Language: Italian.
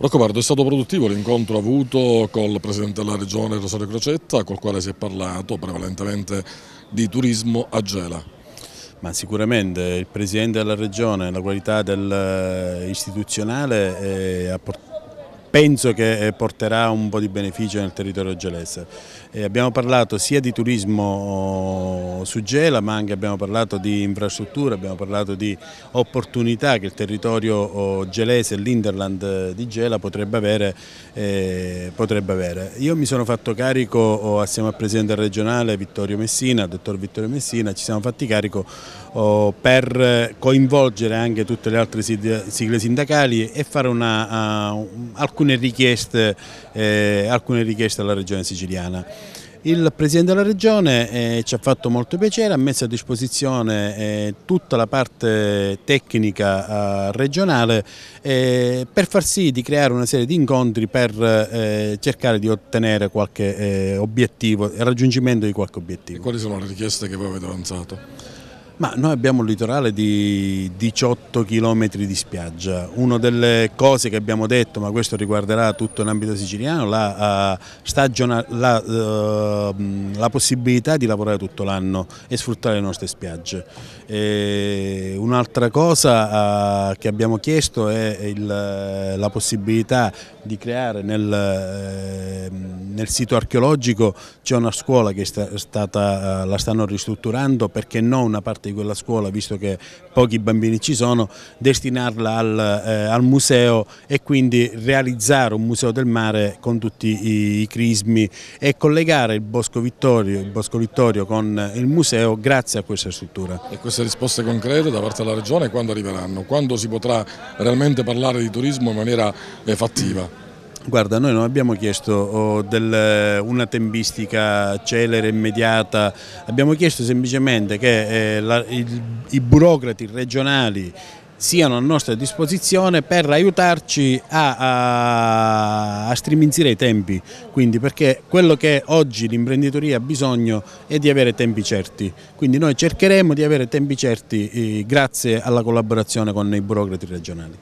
Rocco Pardo, è stato produttivo l'incontro avuto col Presidente della Regione Rosario Crocetta, col quale si è parlato prevalentemente di turismo a Gela. Ma sicuramente il Presidente della Regione, la qualità del, eh, istituzionale, eh, ha portato penso che eh, porterà un po' di beneficio nel territorio gelese. Eh, abbiamo parlato sia di turismo su Gela ma anche abbiamo parlato di infrastrutture, abbiamo parlato di opportunità che il territorio gelese e l'Interland di Gela potrebbe avere, eh, potrebbe avere, Io mi sono fatto carico assieme al Presidente regionale Vittorio Messina, dottor Vittorio Messina, ci siamo fatti carico oh, per coinvolgere anche tutte le altre sigle sindacali e fare una, uh, alcune, richieste, eh, alcune richieste alla Regione siciliana. Il Presidente della Regione eh, ci ha fatto molto piacere, ha messo a disposizione eh, tutta la parte tecnica eh, regionale eh, per far sì di creare una serie di incontri per eh, cercare di ottenere qualche eh, obiettivo, il raggiungimento di qualche obiettivo. E quali sono le richieste che voi avete avanzato? Ma noi abbiamo un litorale di 18 km di spiaggia, una delle cose che abbiamo detto, ma questo riguarderà tutto l'ambito siciliano, la, uh, la, uh, la, possibilità di lavorare tutto l'anno e sfruttare le nostre spiagge. Un'altra cosa uh, che abbiamo chiesto è il, la possibilità di creare nel, nel sito archeologico, c'è una scuola che è stata, la stanno ristrutturando, perché no una parte di quella scuola, visto che pochi bambini ci sono, destinarla al, eh, al museo e quindi realizzare un museo del mare con tutti i, i crismi e collegare il Bosco, Vittorio, il Bosco Vittorio con il museo grazie a questa struttura. E queste risposte concrete da parte della Regione quando arriveranno? Quando si potrà realmente parlare di turismo in maniera eh, fattiva? Guarda, noi non abbiamo chiesto oh, del, una tempistica celere, immediata, abbiamo chiesto semplicemente che eh, la, il, i burocrati regionali siano a nostra disposizione per aiutarci a, a, a striminzire i tempi, quindi perché quello che oggi l'imprenditoria ha bisogno è di avere tempi certi, quindi noi cercheremo di avere tempi certi eh, grazie alla collaborazione con i burocrati regionali.